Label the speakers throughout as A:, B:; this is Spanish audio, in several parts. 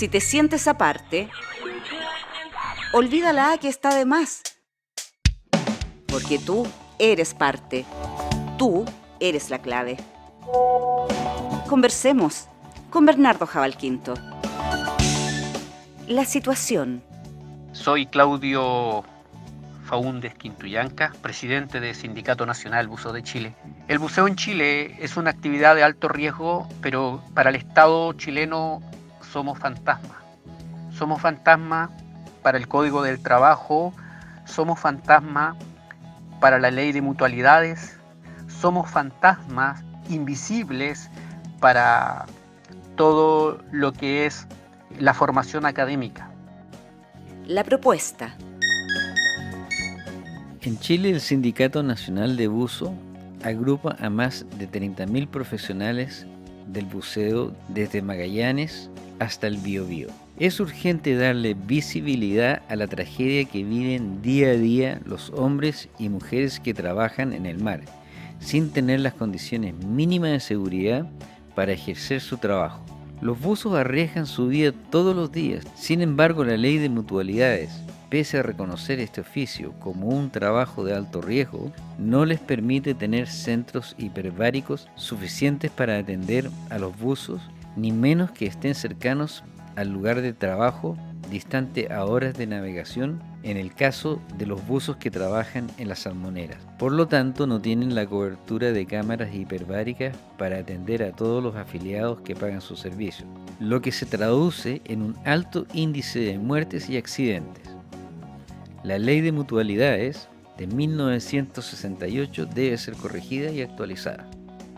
A: Si te sientes aparte, olvida la A que está de más. Porque tú eres parte. Tú eres la clave. Conversemos con Bernardo Jabalquinto. La situación.
B: Soy Claudio Faúndez Quintuyanca, presidente del Sindicato Nacional Buceo de Chile. El buceo en Chile es una actividad de alto riesgo, pero para el Estado chileno somos fantasmas. Somos fantasmas para el Código del Trabajo, somos fantasmas para la ley de mutualidades, somos fantasmas invisibles para todo lo que es la formación académica.
A: La propuesta.
C: En Chile el Sindicato Nacional de Buzo agrupa a más de 30.000 profesionales del buceo desde Magallanes hasta el Biobío. Es urgente darle visibilidad a la tragedia que viven día a día los hombres y mujeres que trabajan en el mar, sin tener las condiciones mínimas de seguridad para ejercer su trabajo. Los buzos arriesgan su vida todos los días, sin embargo la ley de mutualidades pese a reconocer este oficio como un trabajo de alto riesgo, no les permite tener centros hiperbáricos suficientes para atender a los buzos, ni menos que estén cercanos al lugar de trabajo, distante a horas de navegación, en el caso de los buzos que trabajan en las salmoneras. Por lo tanto, no tienen la cobertura de cámaras hiperbáricas para atender a todos los afiliados que pagan su servicio, lo que se traduce en un alto índice de muertes y accidentes. La ley de mutualidades de 1968 debe ser corregida y actualizada.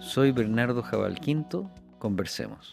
C: Soy Bernardo Jabalquinto, conversemos.